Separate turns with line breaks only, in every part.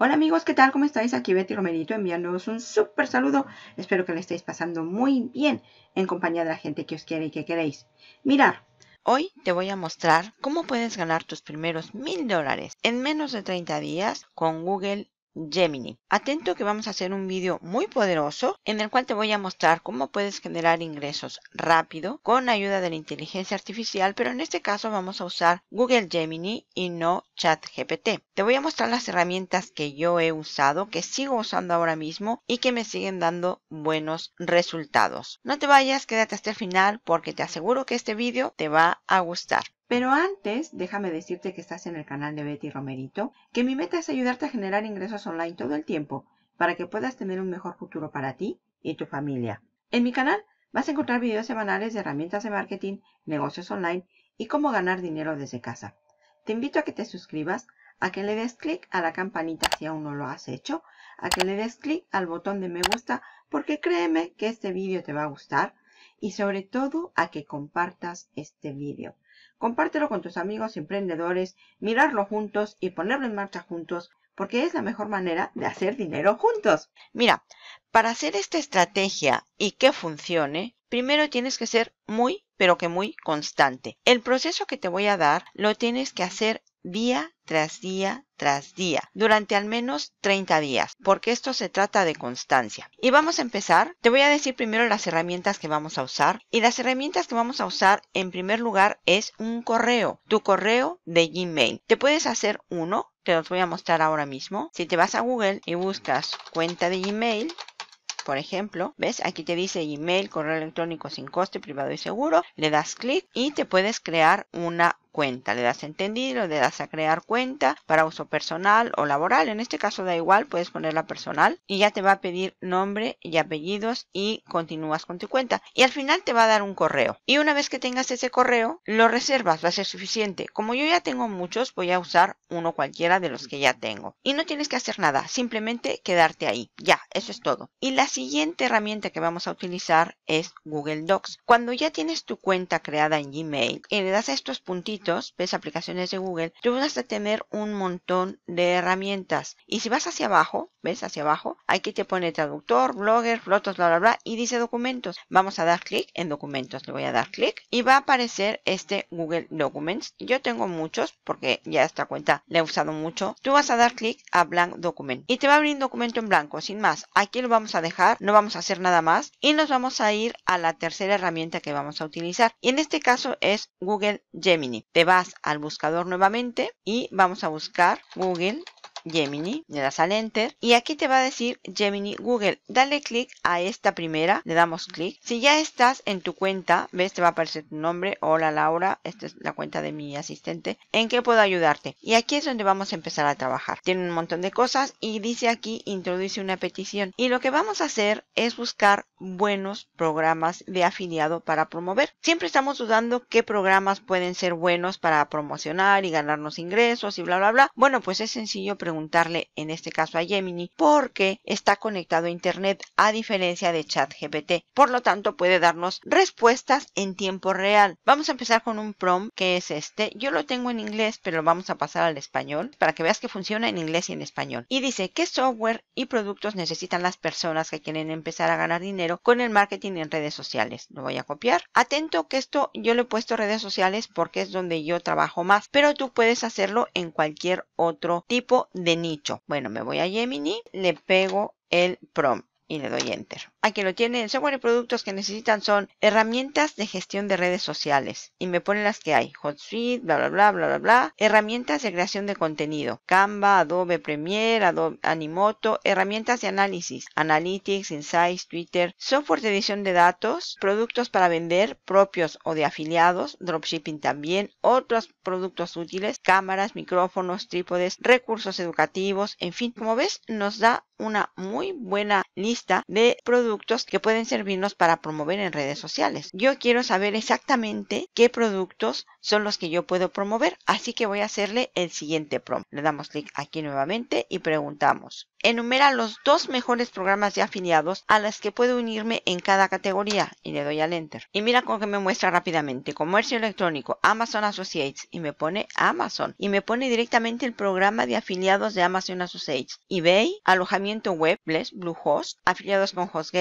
Hola amigos, ¿qué tal? ¿Cómo estáis? Aquí Betty Romerito enviándoos un súper saludo. Espero que le estéis pasando muy bien en compañía de la gente que os quiere y que queréis. Mirar, hoy te voy a mostrar cómo puedes ganar tus primeros mil dólares en menos de 30 días con Google Gemini. Atento que vamos a hacer un vídeo muy poderoso en el cual te voy a mostrar cómo puedes generar ingresos rápido con ayuda de la inteligencia artificial, pero en este caso vamos a usar Google Gemini y no ChatGPT. Te voy a mostrar las herramientas que yo he usado, que sigo usando ahora mismo y que me siguen dando buenos resultados. No te vayas, quédate hasta el final porque te aseguro que este vídeo te va a gustar. Pero antes, déjame decirte que estás en el canal de Betty Romerito, que mi meta es ayudarte a generar ingresos online todo el tiempo para que puedas tener un mejor futuro para ti y tu familia. En mi canal vas a encontrar videos semanales de herramientas de marketing, negocios online y cómo ganar dinero desde casa. Te invito a que te suscribas, a que le des clic a la campanita si aún no lo has hecho, a que le des clic al botón de me gusta porque créeme que este vídeo te va a gustar y sobre todo a que compartas este vídeo. Compártelo con tus amigos emprendedores, mirarlo juntos y ponerlo en marcha juntos, porque es la mejor manera de hacer dinero juntos. Mira, para hacer esta estrategia y que funcione, primero tienes que ser muy, pero que muy constante. El proceso que te voy a dar lo tienes que hacer día tras día tras día durante al menos 30 días, porque esto se trata de constancia. Y vamos a empezar. Te voy a decir primero las herramientas que vamos a usar. Y las herramientas que vamos a usar en primer lugar es un correo, tu correo de Gmail. Te puedes hacer uno, te los voy a mostrar ahora mismo. Si te vas a Google y buscas cuenta de Gmail, por ejemplo, ¿ves? Aquí te dice email, correo electrónico sin coste, privado y seguro. Le das clic y te puedes crear una cuenta. Le das entendido, le das a crear cuenta para uso personal o laboral. En este caso da igual, puedes ponerla personal y ya te va a pedir nombre y apellidos y continúas con tu cuenta. Y al final te va a dar un correo. Y una vez que tengas ese correo, lo reservas, va a ser suficiente. Como yo ya tengo muchos, voy a usar uno cualquiera de los que ya tengo. Y no tienes que hacer nada, simplemente quedarte ahí. Ya, eso es todo. Y la siguiente herramienta que vamos a utilizar es Google Docs. Cuando ya tienes tu cuenta creada en Gmail y le das a estos puntitos, ves aplicaciones de Google, tú vas a tener un montón de herramientas. Y si vas hacia abajo, ves hacia abajo, aquí te pone traductor, blogger, fotos, bla, bla, bla, y dice documentos. Vamos a dar clic en documentos, le voy a dar clic y va a aparecer este Google Documents. Yo tengo muchos porque ya esta cuenta la he usado mucho. Tú vas a dar clic a Blank Document y te va a abrir un documento en blanco, sin más. Aquí lo vamos a dejar, no vamos a hacer nada más y nos vamos a ir a la tercera herramienta que vamos a utilizar. Y en este caso es Google Gemini te vas al buscador nuevamente y vamos a buscar Google Gemini, le das al Enter y aquí te va a decir Gemini Google. Dale clic a esta primera, le damos clic. Si ya estás en tu cuenta, ves, te va a aparecer tu nombre. Hola Laura, esta es la cuenta de mi asistente. ¿En qué puedo ayudarte? Y aquí es donde vamos a empezar a trabajar. Tiene un montón de cosas y dice aquí introduce una petición. Y lo que vamos a hacer es buscar buenos programas de afiliado para promover. Siempre estamos dudando qué programas pueden ser buenos para promocionar y ganarnos ingresos y bla bla bla. Bueno, pues es sencillo preguntarle en este caso a Gemini porque está conectado a Internet a diferencia de ChatGPT. Por lo tanto, puede darnos respuestas en tiempo real. Vamos a empezar con un prompt que es este. Yo lo tengo en inglés, pero lo vamos a pasar al español para que veas que funciona en inglés y en español. Y dice, ¿qué software y productos necesitan las personas que quieren empezar a ganar dinero con el marketing en redes sociales? Lo voy a copiar. Atento que esto yo lo he puesto redes sociales porque es donde yo trabajo más, pero tú puedes hacerlo en cualquier otro tipo de nicho. Bueno, me voy a Gemini, le pego el prompt y le doy enter. Aquí lo tiene. Software y productos que necesitan son herramientas de gestión de redes sociales. Y me pone las que hay. HotSuite, bla, bla, bla, bla, bla, bla. Herramientas de creación de contenido. Canva, Adobe Premiere, Adobe Animoto. Herramientas de análisis. Analytics, Insights, Twitter. Software de edición de datos. Productos para vender propios o de afiliados. Dropshipping también. Otros productos útiles. Cámaras, micrófonos, trípodes, recursos educativos. En fin, como ves, nos da una muy buena lista de productos que pueden servirnos para promover en redes sociales. Yo quiero saber exactamente qué productos son los que yo puedo promover, así que voy a hacerle el siguiente prompt. Le damos clic aquí nuevamente y preguntamos. Enumera los dos mejores programas de afiliados a los que puedo unirme en cada categoría y le doy al enter. Y mira con que me muestra rápidamente comercio electrónico, Amazon Associates y me pone Amazon y me pone directamente el programa de afiliados de Amazon Associates, eBay, alojamiento web, Bluehost, afiliados con HostGator,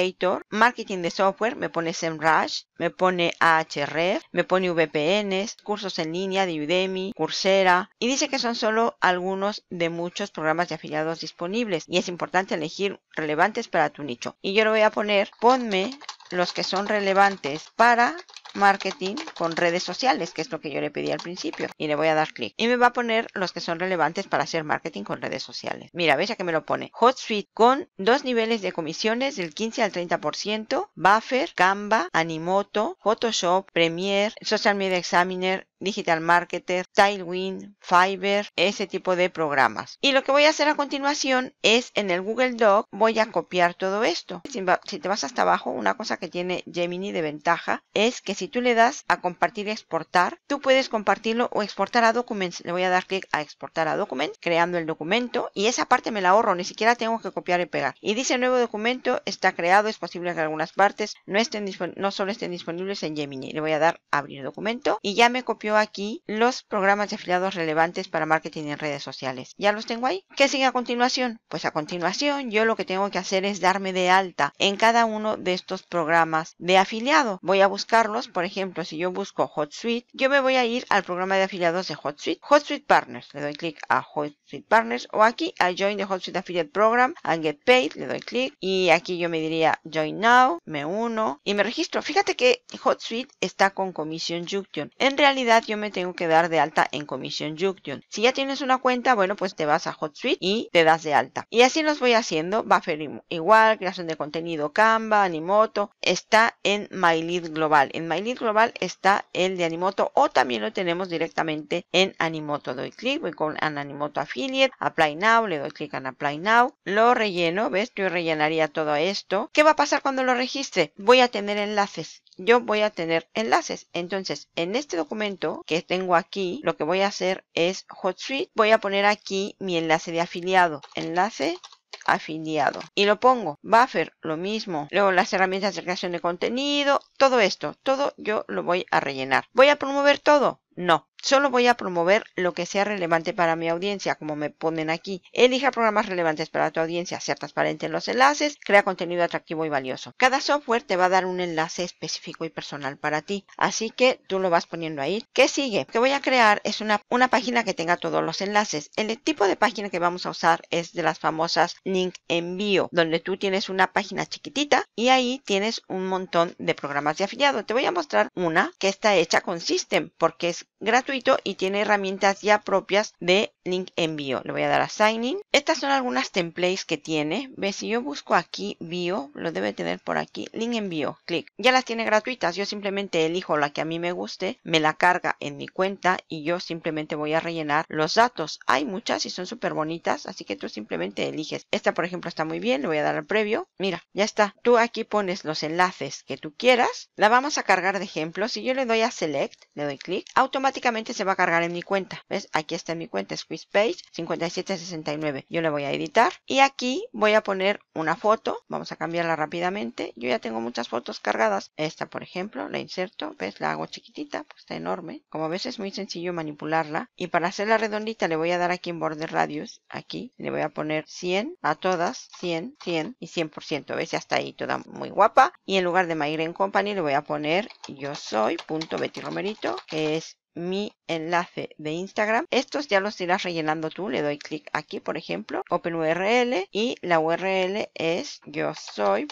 marketing de software, me pone SEMrush, me pone Ahref, me pone VPNs, cursos en línea de Udemy, Coursera y dice que son solo algunos de muchos programas de afiliados disponibles y es importante elegir relevantes para tu nicho. Y yo le voy a poner, ponme los que son relevantes para marketing con redes sociales, que es lo que yo le pedí al principio. Y le voy a dar clic. Y me va a poner los que son relevantes para hacer marketing con redes sociales. Mira, ya que me lo pone. HotSuite con dos niveles de comisiones del 15 al 30%, Buffer, Canva, Animoto, Photoshop, Premiere, Social Media Examiner, Digital Marketer, Tailwind, Fiverr, ese tipo de programas. Y lo que voy a hacer a continuación es en el Google Doc voy a copiar todo esto. Si te vas hasta abajo, una cosa que tiene Gemini de ventaja es que si tú le das a compartir y exportar, tú puedes compartirlo o exportar a Documents. Le voy a dar clic a exportar a Documents, creando el documento y esa parte me la ahorro, ni siquiera tengo que copiar y pegar. Y dice nuevo documento está creado, es posible que algunas partes no estén no solo estén disponibles en Gemini. Le voy a dar abrir documento y ya me copió aquí los programas de afiliados relevantes para marketing en redes sociales. ¿Ya los tengo ahí? ¿Qué sigue a continuación? Pues a continuación yo lo que tengo que hacer es darme de alta en cada uno de estos programas de afiliado. Voy a buscarlos, por ejemplo, si yo busco HotSuite, yo me voy a ir al programa de afiliados de HotSuite. HotSuite Partners, le doy clic a HotSuite Partners o aquí a Join the HotSuite Affiliate Program and Get Paid, le doy clic y aquí yo me diría Join Now, me uno y me registro. Fíjate que HotSuite está con Commission Junction. En realidad yo me tengo que dar de alta en Commission Junction. Si ya tienes una cuenta, bueno, pues te vas a HotSuite y te das de alta. Y así los voy haciendo. Buffer igual, creación de contenido Canva, Animoto. Está en My Lead Global. En My Lead Global está el de Animoto o también lo tenemos directamente en Animoto. Doy clic, voy con Animoto Affiliate, Apply Now, le doy clic en Apply Now. Lo relleno, ¿ves? Yo rellenaría todo esto. ¿Qué va a pasar cuando lo registre? Voy a tener enlaces yo voy a tener enlaces. Entonces, en este documento que tengo aquí, lo que voy a hacer es HotSuite. Voy a poner aquí mi enlace de afiliado. Enlace afiliado. Y lo pongo. Buffer, lo mismo. Luego las herramientas de creación de contenido. Todo esto. Todo yo lo voy a rellenar. ¿Voy a promover todo? No. Solo voy a promover lo que sea relevante para mi audiencia, como me ponen aquí. Elija programas relevantes para tu audiencia, sea transparente en los enlaces, crea contenido atractivo y valioso. Cada software te va a dar un enlace específico y personal para ti, así que tú lo vas poniendo ahí. ¿Qué sigue? Lo que voy a crear es una, página que tenga todos los enlaces. El tipo de página que vamos a usar es de las famosas link envío, donde tú tienes una página chiquitita y ahí tienes un montón de programas de afiliado. Te voy a mostrar una que está hecha con System porque es gratuita y tiene herramientas ya propias de link envío. Le voy a dar a sign in. Estas son algunas templates que tiene. Ve, si yo busco aquí bio, lo debe tener por aquí. Link envío, clic. Ya las tiene gratuitas. Yo simplemente elijo la que a mí me guste, me la carga en mi cuenta y yo simplemente voy a rellenar los datos. Hay muchas y son súper bonitas, así que tú simplemente eliges. Esta, por ejemplo, está muy bien. Le voy a dar al previo. Mira, ya está. Tú aquí pones los enlaces que tú quieras. La vamos a cargar de ejemplo. Si yo le doy a select, le doy clic, automáticamente se va a cargar en mi cuenta. ¿Ves? Aquí está en mi cuenta Squeeze Page 5769. Yo le voy a editar y aquí voy a poner una foto. Vamos a cambiarla rápidamente. Yo ya tengo muchas fotos cargadas. Esta, por ejemplo, la inserto. ¿Ves? La hago chiquitita, pues está enorme. Como ves es muy sencillo manipularla. Y para hacerla redondita le voy a dar aquí en Border Radius. Aquí le voy a poner 100 a todas. 100, 100 y 100%. ¿Ves? Ya está ahí toda muy guapa. Y en lugar de My Company le voy a poner yo soy punto Betty Romerito, que es mi enlace de Instagram. Estos ya los irás rellenando tú. Le doy clic aquí, por ejemplo, Open URL y la URL es yo soy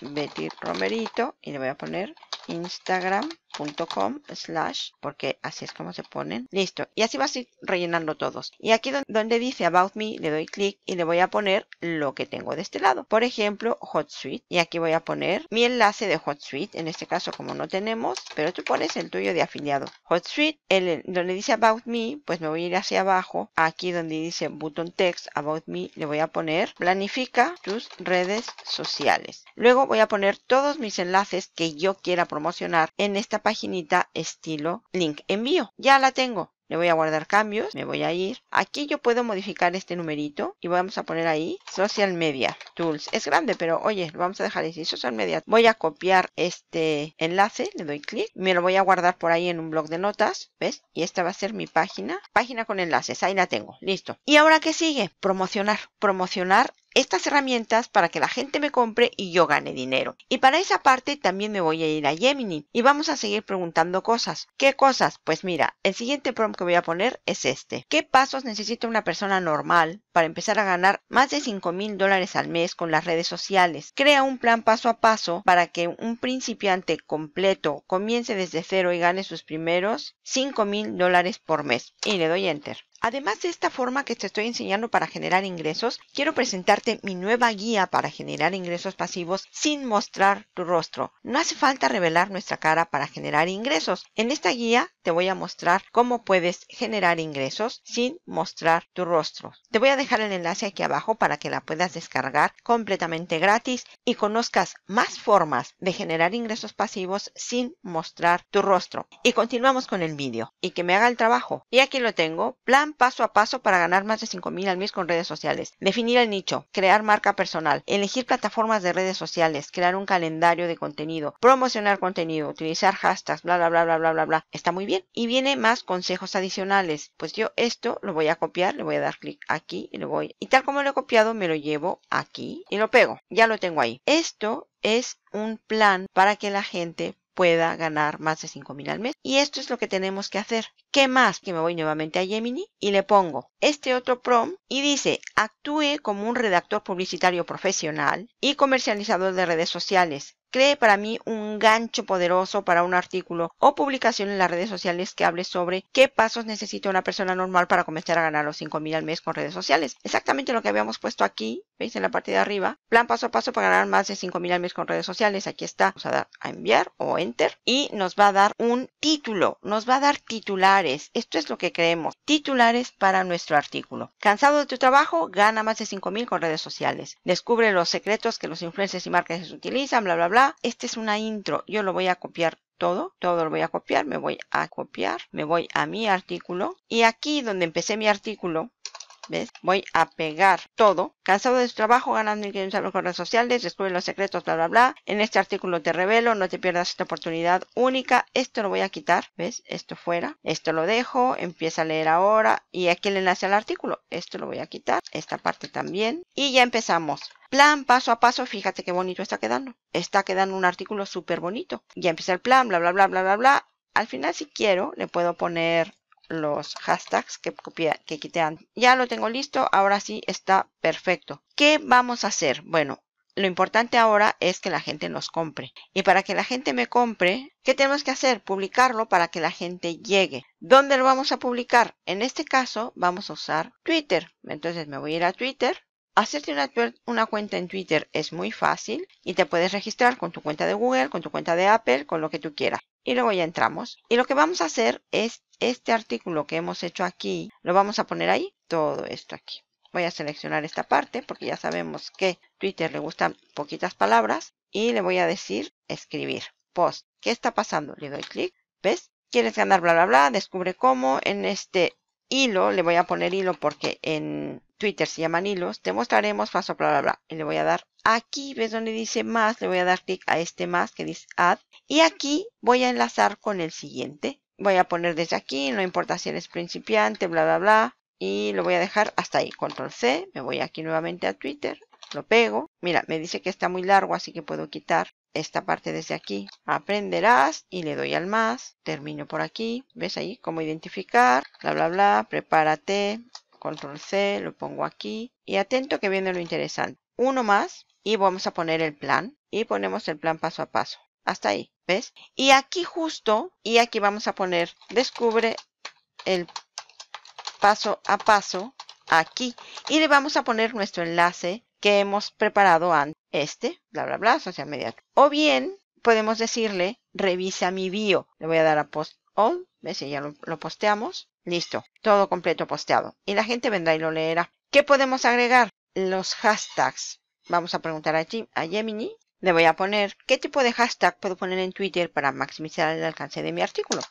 Betty Romerito y le voy a poner Instagram www.com slash, porque así es como se ponen. Listo. Y así vas a ir rellenando todos. Y aquí donde dice About Me, le doy clic y le voy a poner lo que tengo de este lado. Por ejemplo, HotSuite. Y aquí voy a poner mi enlace de HotSuite. En este caso, como no tenemos, pero tú pones el tuyo de afiliado. HotSuite, el, donde dice About Me, pues me voy a ir hacia abajo. Aquí donde dice Button Text About Me, le voy a poner Planifica tus redes sociales. Luego voy a poner todos mis enlaces que yo quiera promocionar en esta paginita estilo link envío. Ya la tengo. Le voy a guardar cambios, me voy a ir. Aquí yo puedo modificar este numerito y vamos a poner ahí Social Media Tools. Es grande, pero oye, lo vamos a dejar así. Social Media. Voy a copiar este enlace, le doy clic. Me lo voy a guardar por ahí en un blog de notas, ¿ves? Y esta va a ser mi página. Página con enlaces, ahí la tengo. Listo. ¿Y ahora qué sigue? Promocionar. Promocionar estas herramientas para que la gente me compre y yo gane dinero. Y para esa parte también me voy a ir a Gemini y vamos a seguir preguntando cosas. ¿Qué cosas? Pues mira, el siguiente prompt que voy a poner es este. ¿Qué pasos necesita una persona normal para empezar a ganar más de 5 mil dólares al mes con las redes sociales? Crea un plan paso a paso para que un principiante completo comience desde cero y gane sus primeros 5 mil dólares por mes. Y le doy enter. Además de esta forma que te estoy enseñando para generar ingresos, quiero presentarte mi nueva guía para generar ingresos pasivos sin mostrar tu rostro. No hace falta revelar nuestra cara para generar ingresos. En esta guía te voy a mostrar cómo puedes generar ingresos sin mostrar tu rostro. Te voy a dejar el enlace aquí abajo para que la puedas descargar completamente gratis y conozcas más formas de generar ingresos pasivos sin mostrar tu rostro. Y continuamos con el vídeo y que me haga el trabajo. Y aquí lo tengo, plan paso a paso para ganar más de 5 mil al mes con redes sociales. Definir el nicho, crear marca personal, elegir plataformas de redes sociales, crear un calendario de contenido, promocionar contenido, utilizar hashtags, bla, bla, bla, bla, bla, bla, bla. Está muy bien. Y viene más consejos adicionales. Pues yo esto lo voy a copiar, le voy a dar clic aquí y lo voy. Y tal como lo he copiado, me lo llevo aquí y lo pego. Ya lo tengo ahí. Esto es un plan para que la gente pueda ganar más de 5 mil al mes. Y esto es lo que tenemos que hacer. ¿Qué más? Que me voy nuevamente a Gemini y le pongo este otro prompt y dice actúe como un redactor publicitario profesional y comercializador de redes sociales. Cree para mí un gancho poderoso para un artículo o publicación en las redes sociales que hable sobre qué pasos necesita una persona normal para comenzar a ganar los 5 mil al mes con redes sociales. Exactamente lo que habíamos puesto aquí, veis en la parte de arriba. Plan paso a paso para ganar más de 5 mil al mes con redes sociales. Aquí está. Vamos a dar a enviar o enter y nos va a dar un título. Nos va a dar titulares. Esto es lo que creemos. Titulares para nuestro artículo. Cansado de tu trabajo, gana más de 5 mil con redes sociales. Descubre los secretos que los influencers y marcas utilizan, bla, bla, bla este es una intro. Yo lo voy a copiar todo, todo lo voy a copiar, me voy a copiar, me voy a mi artículo y aquí donde empecé mi artículo, ¿ves? Voy a pegar todo. Cansado de su trabajo, ganando ingresos con redes sociales, descubre los secretos, bla, bla, bla. En este artículo te revelo, no te pierdas esta oportunidad única. Esto lo voy a quitar, ¿ves? Esto fuera. Esto lo dejo, empieza a leer ahora y aquí el enlace al artículo. Esto lo voy a quitar, esta parte también. Y ya empezamos. Plan paso a paso, fíjate qué bonito está quedando. Está quedando un artículo súper bonito. Ya empieza el plan, bla, bla, bla, bla, bla, bla. Al final, si quiero, le puedo poner los hashtags que, que quité antes. Ya lo tengo listo, ahora sí está perfecto. ¿Qué vamos a hacer? Bueno, lo importante ahora es que la gente nos compre. Y para que la gente me compre, ¿qué tenemos que hacer? Publicarlo para que la gente llegue. ¿Dónde lo vamos a publicar? En este caso, vamos a usar Twitter. Entonces me voy a ir a Twitter Hacerte una, cuenta en Twitter es muy fácil y te puedes registrar con tu cuenta de Google, con tu cuenta de Apple, con lo que tú quieras. Y luego ya entramos. Y lo que vamos a hacer es este artículo que hemos hecho aquí, lo vamos a poner ahí, todo esto aquí. Voy a seleccionar esta parte porque ya sabemos que Twitter le gustan poquitas palabras y le voy a decir escribir. Post. ¿Qué está pasando? Le doy clic. ¿Ves? ¿Quieres ganar bla bla bla? Descubre cómo. En este hilo, le voy a poner hilo porque en Twitter se llaman hilos, te mostraremos paso bla bla bla. Y le voy a dar aquí, ves donde dice más, le voy a dar clic a este más que dice add. Y aquí voy a enlazar con el siguiente. Voy a poner desde aquí, no importa si eres principiante, bla bla bla. Y lo voy a dejar hasta ahí. Control C, me voy aquí nuevamente a Twitter, lo pego. Mira, me dice que está muy largo, así que puedo quitar esta parte desde aquí. Aprenderás y le doy al más. Termino por aquí. ¿Ves ahí cómo identificar? Bla, bla, bla. Prepárate. Control C, lo pongo aquí. Y atento que viene lo interesante. Uno más y vamos a poner el plan. Y ponemos el plan paso a paso. hasta ahí, ¿ves? Y aquí justo, y aquí vamos a poner, descubre el paso a paso aquí. Y le vamos a poner nuestro enlace que hemos preparado antes, este, bla, bla, bla, social media. O bien, podemos decirle, revisa mi bio. Le voy a dar a post all, ¿ves? ya lo, lo posteamos. Listo, todo completo posteado. Y la gente vendrá y lo leerá. ¿Qué podemos agregar? Los hashtags. Vamos a preguntar a, Gemini. Le voy a poner qué tipo de hashtag puedo poner en Twitter para maximizar el alcance de mi artículo.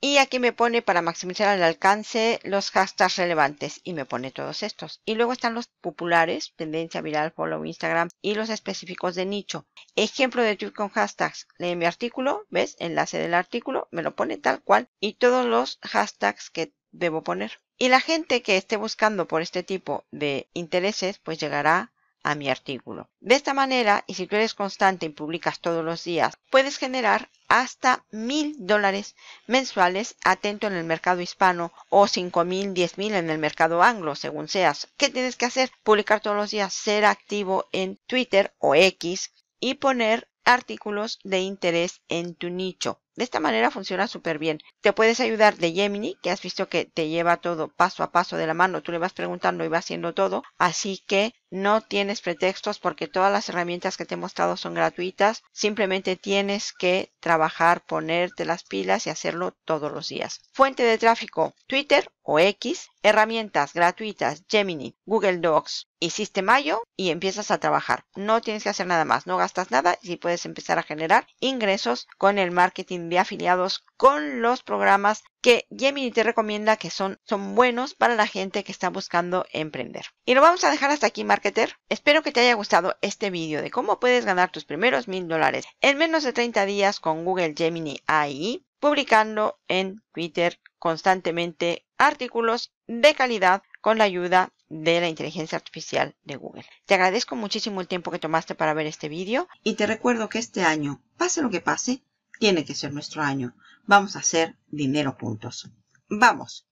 Y aquí me pone para maximizar el alcance los hashtags relevantes y me pone todos estos. Y luego están los populares, tendencia viral, follow, Instagram y los específicos de nicho. Ejemplo de tweet con hashtags. Lee mi artículo, ¿ves? Enlace del artículo, me lo pone tal cual y todos los hashtags que debo poner. Y la gente que esté buscando por este tipo de intereses, pues llegará a mi artículo. De esta manera, y si tú eres constante y publicas todos los días, puedes generar hasta mil dólares mensuales atento en el mercado hispano o cinco mil, diez mil en el mercado anglo, según seas. ¿Qué tienes que hacer? Publicar todos los días, ser activo en Twitter o X y poner artículos de interés en tu nicho. De esta manera funciona súper bien. Te puedes ayudar de Gemini, que has visto que te lleva todo paso a paso de la mano. Tú le vas preguntando y va haciendo todo. Así que no tienes pretextos porque todas las herramientas que te he mostrado son gratuitas. Simplemente tienes que trabajar, ponerte las pilas y hacerlo todos los días. Fuente de tráfico, Twitter o X. Herramientas gratuitas, Gemini, Google Docs. Hiciste mayo y empiezas a trabajar. No tienes que hacer nada más. No gastas nada y puedes empezar a generar ingresos con el marketing de afiliados con los programas que Gemini te recomienda que son, son buenos para la gente que está buscando emprender. Y lo vamos a dejar hasta aquí, marketer. Espero que te haya gustado este vídeo de cómo puedes ganar tus primeros mil dólares en menos de 30 días con Google Gemini AI, publicando en Twitter constantemente artículos de calidad con la ayuda de la inteligencia artificial de Google. Te agradezco muchísimo el tiempo que tomaste para ver este vídeo y te recuerdo que este año, pase lo que pase, tiene que ser nuestro año. Vamos a hacer dinero juntos. ¡Vamos!